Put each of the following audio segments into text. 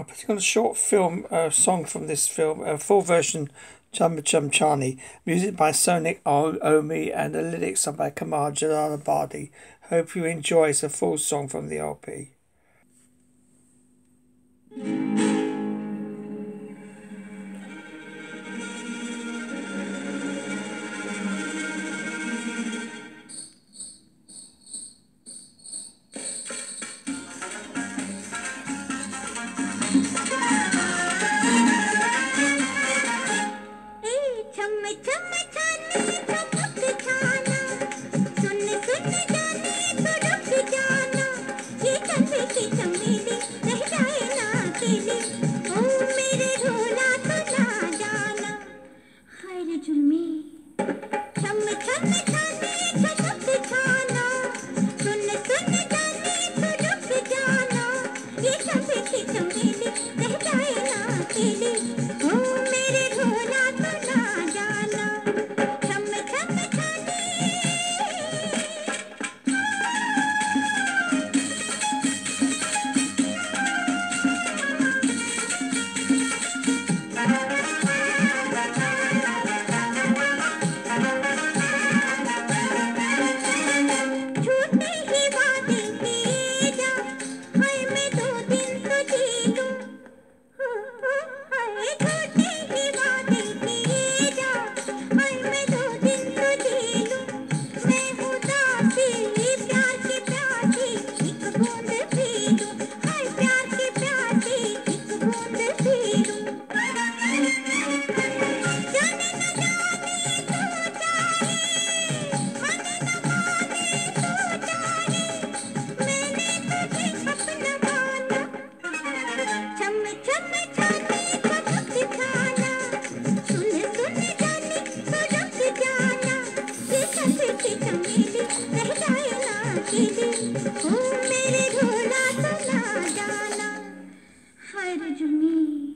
I'm putting on a short film uh, song from this film, a full version, Chham Chham Chaani, music by Sonik Omi, and the lyrics are by Kamal Jalalabadi. Hope you enjoy. A full song from the LP.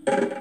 Oh